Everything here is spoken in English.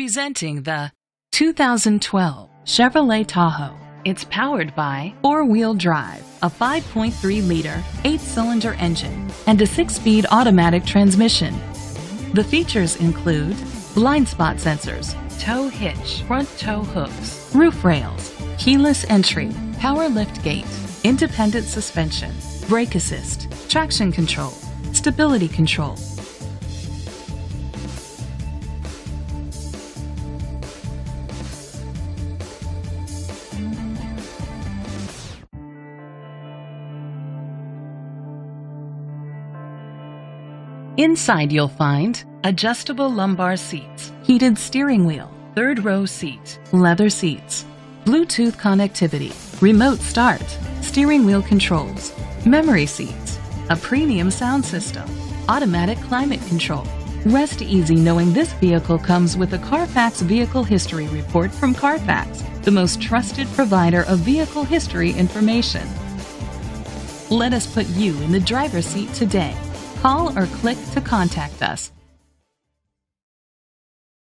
Presenting the 2012 Chevrolet Tahoe. It's powered by four-wheel drive, a 5.3-liter, eight-cylinder engine, and a six-speed automatic transmission. The features include blind spot sensors, tow hitch, front tow hooks, roof rails, keyless entry, power lift gate, independent suspension, brake assist, traction control, stability control, Inside you'll find adjustable lumbar seats, heated steering wheel, third row seat, leather seats, Bluetooth connectivity, remote start, steering wheel controls, memory seats, a premium sound system, automatic climate control. Rest easy knowing this vehicle comes with a Carfax Vehicle History Report from Carfax, the most trusted provider of vehicle history information. Let us put you in the driver's seat today. Call or click to contact us.